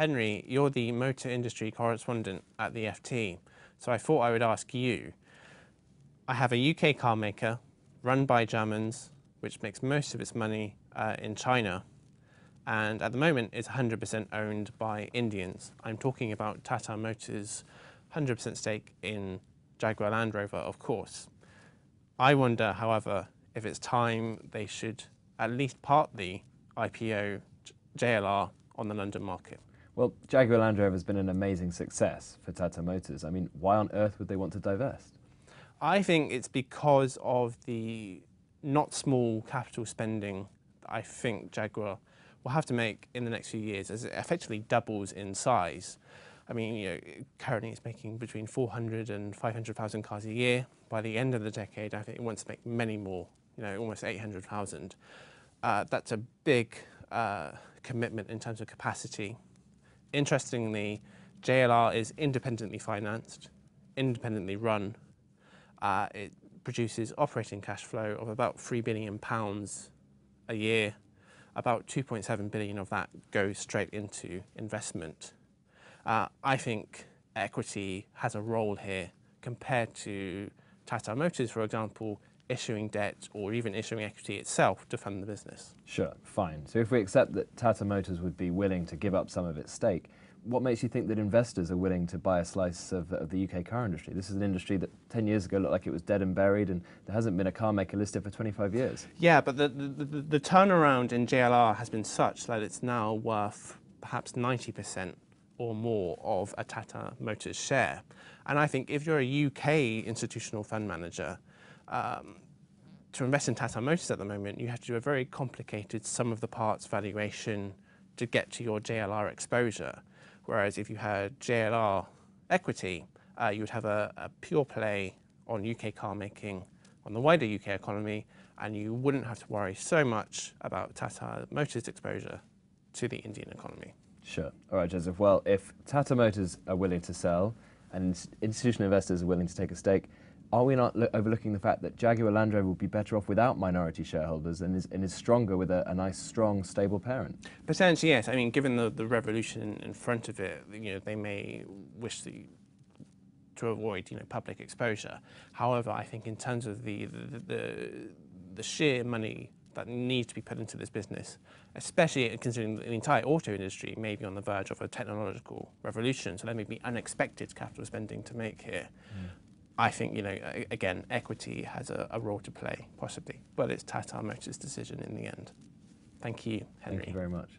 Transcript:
Henry, you're the motor industry correspondent at the FT, so I thought I would ask you. I have a UK car maker run by Germans, which makes most of its money uh, in China, and at the moment it's 100% owned by Indians. I'm talking about Tata Motors' 100% stake in Jaguar Land Rover, of course. I wonder, however, if it's time they should at least partly IPO JLR on the London market. Well, Jaguar Land Rover has been an amazing success for Tata Motors. I mean, why on earth would they want to divest? I think it's because of the not small capital spending that I think Jaguar will have to make in the next few years as it effectively doubles in size. I mean, you know, currently it's making between 400 and 500,000 cars a year. By the end of the decade, I think it wants to make many more, you know, almost 800,000. Uh, that's a big uh, commitment in terms of capacity. Interestingly, JLR is independently financed, independently run. Uh, it produces operating cash flow of about three billion pounds a year. About 2.7 billion of that goes straight into investment. Uh, I think equity has a role here compared to Tata Motors, for example, issuing debt or even issuing equity itself to fund the business. Sure, fine. So if we accept that Tata Motors would be willing to give up some of its stake, what makes you think that investors are willing to buy a slice of, of, the UK car industry? This is an industry that 10 years ago looked like it was dead and buried, and there hasn't been a car maker listed for 25 years. Yeah, but the, the, the, the turnaround in JLR has been such that it's now worth perhaps 90% or more of a Tata Motors share. And I think if you're a UK institutional fund manager, um, to invest in Tata Motors at the moment, you have to do a very complicated sum of the parts valuation to get to your JLR exposure. Whereas if you had JLR equity, uh, you would have a, a pure play on UK car making, on the wider UK economy, and you wouldn't have to worry so much about Tata Motors exposure to the Indian economy. Sure. All right, Joseph. Well, if Tata Motors are willing to sell and institutional investors are willing to take a stake, are we not overlooking the fact that Jaguar Land Rover would be better off without minority shareholders and is, and is stronger with a, a, nice, strong, stable parent? Potentially, yes. I mean, given the, the revolution in front of it, you know, they may wish to, to avoid, you know, public exposure. However, I think in terms of the, the, the, the sheer money that needs to be put into this business, especially considering the entire auto industry may be on the verge of a technological revolution. So there may be unexpected capital spending to make here. Mm. I think, you know, again, equity has a, a, role to play, possibly, but it's Tata Motors' decision in the end. Thank you, Henry. Thank you very much.